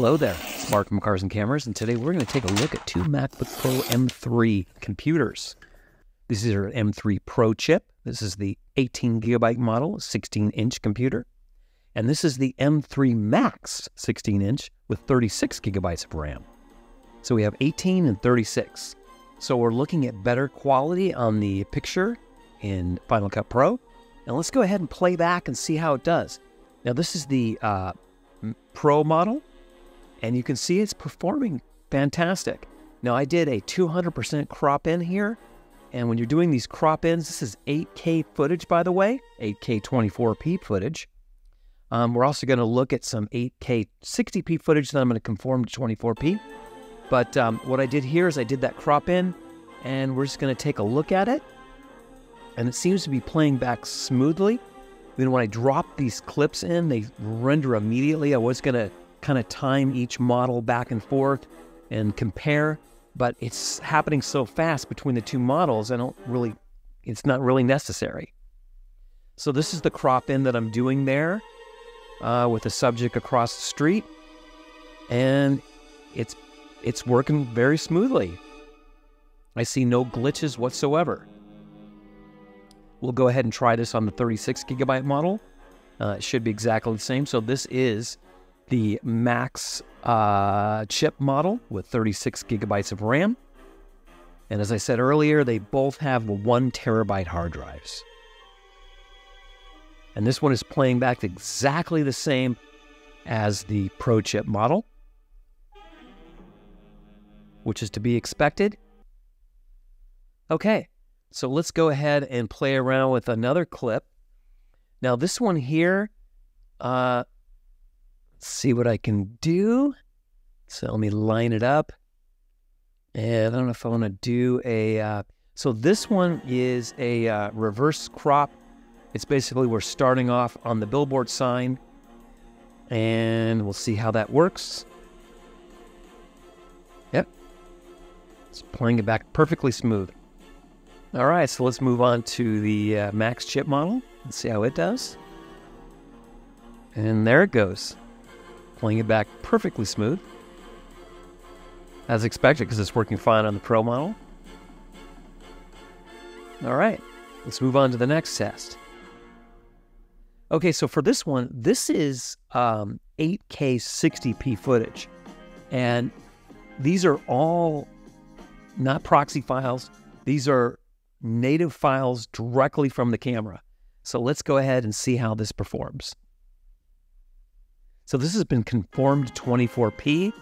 Hello there, Mark from Cars and Cameras, and today we're going to take a look at two MacBook Pro M3 computers. This is our M3 Pro chip. This is the 18 gigabyte model, 16 inch computer. And this is the M3 Max 16 inch with 36 gigabytes of RAM. So we have 18 and 36. So we're looking at better quality on the picture in Final Cut Pro. And let's go ahead and play back and see how it does. Now, this is the uh, Pro model, and you can see it's performing fantastic. Now, I did a 200% crop in here, and when you're doing these crop ins, this is 8K footage, by the way, 8K 24p footage. Um, we're also going to look at some 8K 60p footage that I'm going to conform to 24p. But um, what I did here is I did that crop in, and we're just going to take a look at it. And it seems to be playing back smoothly. Then when I drop these clips in, they render immediately. I was going to kind of time each model back and forth and compare, but it's happening so fast between the two models, I don't really, it's not really necessary. So this is the crop in that I'm doing there uh, with the subject across the street, and it's it's working very smoothly. I see no glitches whatsoever. We'll go ahead and try this on the 36 gigabyte model. Uh, it should be exactly the same. So this is the Max uh, chip model with 36 gigabytes of RAM. And as I said earlier, they both have one terabyte hard drives. And this one is playing back exactly the same as the Pro chip model, which is to be expected. Okay, so let's go ahead and play around with another clip. Now, this one here, uh, see what I can do. So let me line it up. And I don't know if I want to do a. Uh, so this one is a uh, reverse crop. It's basically we're starting off on the billboard sign, and we'll see how that works. Yep, it's playing it back perfectly smooth. All right, so let's move on to the uh, Max chip model and see how it does. And there it goes, playing it back perfectly smooth, as expected because it's working fine on the Pro model. All right, let's move on to the next test. Okay, so for this one, this is um, 8K 60p footage. And these are all not proxy files. These are native files directly from the camera. So let's go ahead and see how this performs. So this has been conformed to 24p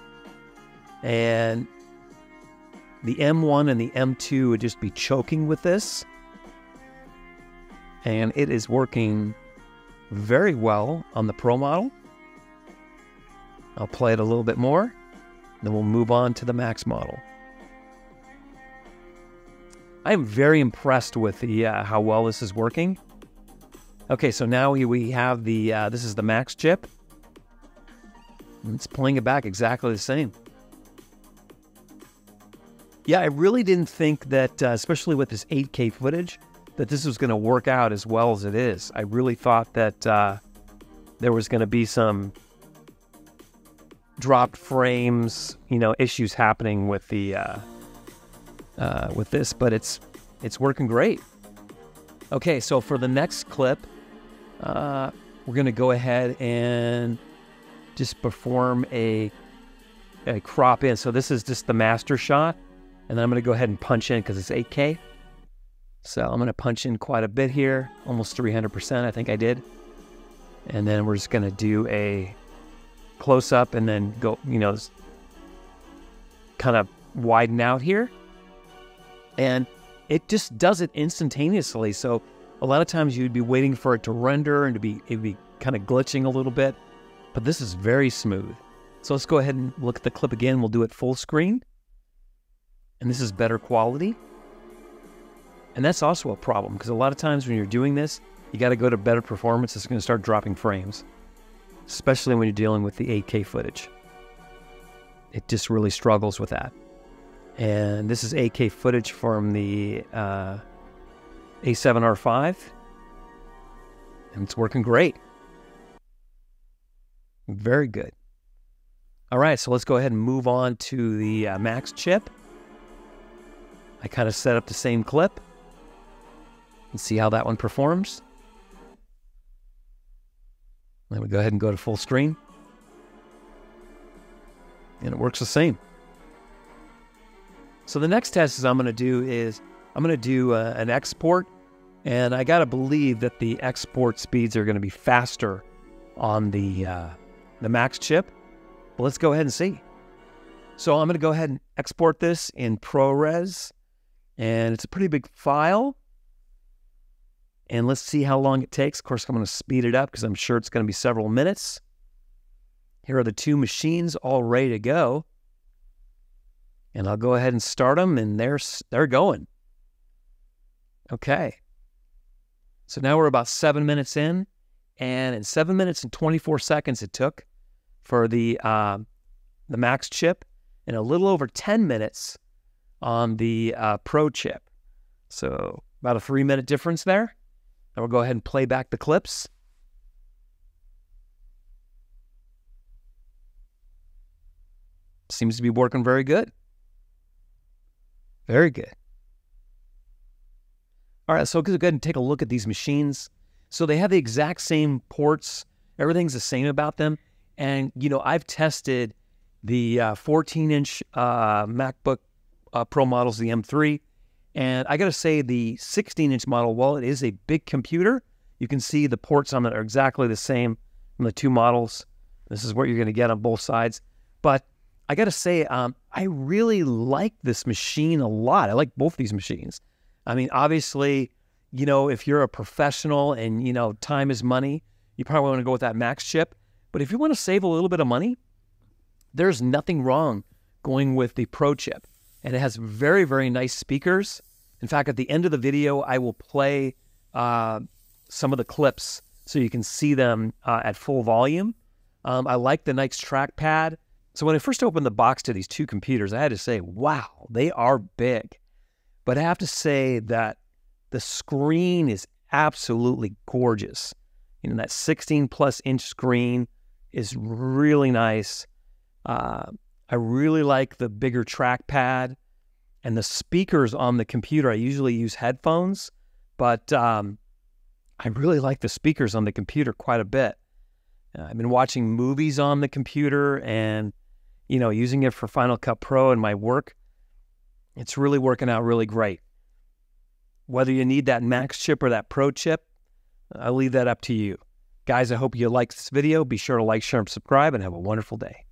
and the M1 and the M2 would just be choking with this. And it is working very well on the Pro model. I'll play it a little bit more, then we'll move on to the Max model. I am very impressed with the uh, how well this is working. Okay, so now we, we have the, uh, this is the Max chip. It's playing it back exactly the same. Yeah, I really didn't think that, uh, especially with this 8K footage, that this was going to work out as well as it is. I really thought that uh, there was going to be some dropped frames, you know, issues happening with the uh, uh, with this, but it's it's working great. Okay, so for the next clip, uh, we're going to go ahead and just perform a a crop in. So this is just the master shot, and then I'm going to go ahead and punch in because it's 8K. So I'm going to punch in quite a bit here, almost 300%, I think I did. And then we're just going to do a close up and then go, you know, kind of widen out here. And it just does it instantaneously. So a lot of times you'd be waiting for it to render and to be, it'd be kind of glitching a little bit, but this is very smooth. So let's go ahead and look at the clip again. We'll do it full screen. And this is better quality. And that's also a problem because a lot of times when you're doing this, you got to go to better performance. It's going to start dropping frames, especially when you're dealing with the 8K footage. It just really struggles with that. And this is 8K footage from the uh, A7R5, and it's working great. Very good. All right, so let's go ahead and move on to the uh, Max chip. I kind of set up the same clip and see how that one performs. Then we go ahead and go to full screen. And it works the same. So the next test is I'm going to do is I'm going to do uh, an export. And I got to believe that the export speeds are going to be faster on the, uh, the Max chip. But let's go ahead and see. So I'm going to go ahead and export this in ProRes. And it's a pretty big file. And let's see how long it takes. Of course, I'm going to speed it up because I'm sure it's going to be several minutes. Here are the two machines all ready to go. And I'll go ahead and start them, and they're, they're going. Okay. So now we're about seven minutes in, and in seven minutes and 24 seconds it took for the, uh, the Max chip, and a little over 10 minutes on the uh, Pro chip. So about a three minute difference there. Now we'll go ahead and play back the clips. Seems to be working very good. Very good. All right, so go ahead and take a look at these machines. So they have the exact same ports. Everything's the same about them. And, you know, I've tested the 14 uh, inch uh, MacBook uh, Pro models, the M3, and I got to say, the 16 inch model, while it is a big computer, you can see the ports on it are exactly the same on the two models. This is what you're going to get on both sides. But I got to say, um, I really like this machine a lot. I like both these machines. I mean, obviously, you know, if you're a professional and, you know, time is money, you probably want to go with that Max chip. But if you want to save a little bit of money, there's nothing wrong going with the Pro chip. And it has very, very nice speakers. In fact, at the end of the video, I will play uh, some of the clips so you can see them uh, at full volume. Um, I like the nice trackpad. So when I first opened the box to these two computers, I had to say, wow, they are big. But I have to say that the screen is absolutely gorgeous. You know, that 16 plus inch screen is really nice. Uh, I really like the bigger trackpad and the speakers on the computer. I usually use headphones, but um, I really like the speakers on the computer quite a bit. Uh, I've been watching movies on the computer and, you know, using it for Final Cut Pro and my work. It's really working out really great. Whether you need that Max chip or that Pro chip, I'll leave that up to you. Guys, I hope you liked this video. Be sure to like, share, and subscribe, and have a wonderful day.